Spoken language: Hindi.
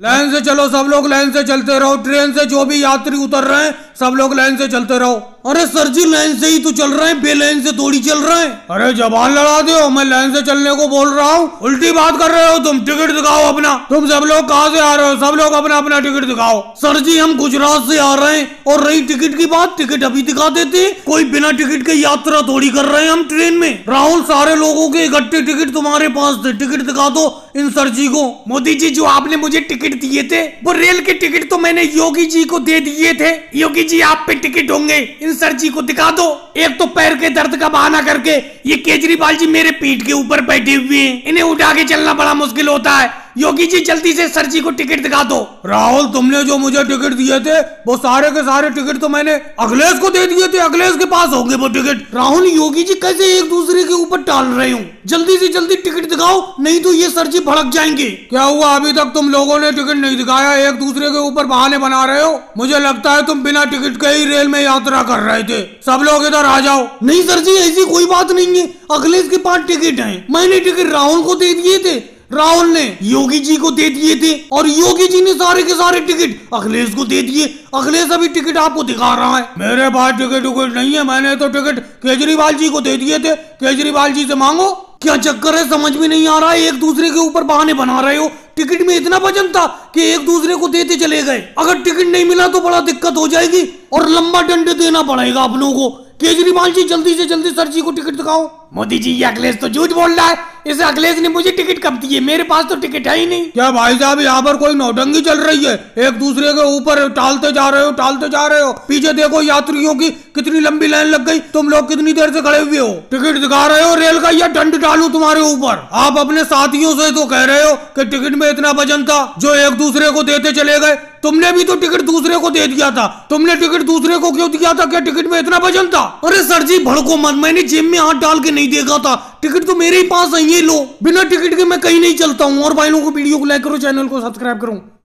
लाइन से चलो, सब लोग लाइन से चलते रहो, ट्रेन से जो भी यात्री उतर रहे हैं सब लोग लाइन से चलते रहो। अरे सर जी लाइन से ही तो चल रहे हैं बे लाइन से थोड़ी चल रहे हैं। अरे जबान लड़ा दो मैं लाइन से चलने को बोल रहा हूँ। उल्टी बात कर रहे हो तुम टिकट दिखाओ अपना। तुम सब लोग कहाँ से आ रहे हो? सब लोग अपना अपना टिकट दिखाओ। सर जी हम गुजरात से आ रहे हैं और रही टिकट की बात टिकट अभी दिखा देते कोई बिना टिकट के यात्रा थोड़ी कर रहे हैं हम ट्रेन में। राहुल सारे लोगों के इकट्ठे टिकट तुम्हारे पास थे। टिकट दिखा दो इन सर जी को। मोदी जी जो आपने मुझे टिकट दिए थे वो रेल के टिकट तो मैंने योगी जी को दे दिए थे। योगी जी, आप पे टिकट होंगे। इन सर जी को दिखा दो। एक तो पैर के दर्द का बहाना करके ये केजरीवाल जी मेरे पीठ के ऊपर बैठे हुए हैं। इन्हें उठा के चलना बड़ा मुश्किल होता है। योगी जी जल्दी से सर जी को टिकट दिखा दो। राहुल तुमने जो मुझे टिकट दिए थे वो सारे के सारे टिकट तो मैंने अखिलेश को दे दिए थे अखिलेश के पास होंगे वो टिकट। राहुल योगी जी कैसे एक दूसरे के ऊपर टाल रहे हूँ? जल्दी से जल्दी टिकट दिखाओ नहीं तो ये सर जी भड़क जाएँगे। क्या हुआ? अभी तक तुम लोगों ने टिकट नहीं दिखाया एक दूसरे के ऊपर बहाने बना रहे हो? मुझे लगता है तुम बिना टिकट के ही रेल में यात्रा कर रहे थे। सब लोग इधर आ जाओ। नहीं सर जी ऐसी कोई बात नहीं है। अखिलेश के पास टिकट है। मैंने टिकट राहुल को दे दिए थे। राहुल ने योगी जी को दे दिए थे और योगी जी ने सारे के सारे टिकट। अखिलेश को दे दिए। अखिलेश अभी टिकट आपको दिखा रहा है। मेरे पास टिकट उकट नहीं है। मैंने तो टिकट केजरीवाल जी को दे दिए थे। केजरीवाल जी से मांगो। क्या चक्कर है? समझ में नहीं आ रहा है। एक दूसरे के ऊपर बहाने बना रहे हो। टिकट में इतना वज़न था कि एक दूसरे को देते चले गए। अगर टिकट नहीं मिला तो बड़ा दिक्कत हो जाएगी और लंबा दंड देना पड़ेगा अपनों को। केजरीवाल जी, जल्दी से जल्दी सर जी को टिकट दिखाओ। मोदी जी, ये अखिलेश तो झूठ बोल रहा है। इस अखिलेश ने मुझे टिकट कब दी है? मेरे पास तो टिकट है ही नहीं। क्या भाई साहब, यहाँ पर कोई नौटंगी चल रही है? एक दूसरे के ऊपर टालते जा रहे हो, टालते जा रहे हो। पीछे देखो यात्रियों की कितनी लंबी लाइन लग गई। तुम लोग कितनी देर से खड़े हुए हो? टिकट दिखा रहे हो रेल का, या दंड डालू तुम्हारे ऊपर? आप अपने साथियों से तो कह रहे हो कि टिकट में इतना वज़न था जो एक दूसरे को देते चले गए। तुमने भी तो टिकट दूसरे को दे दिया था। तुमने टिकट दूसरे को क्यों दिया था? क्या टिकट में इतना वज़न था? अरे सर जी, भड़को मत। मैंने जेब में हाथ डाल के नहीं देखा था। टिकट तो मेरे ही पास है, ये लो। बिना टिकट के मैं कहीं नहीं चलता हूँ। और भाई लोगों को वीडियो को लाइक करो, चैनल को सब्सक्राइब करो।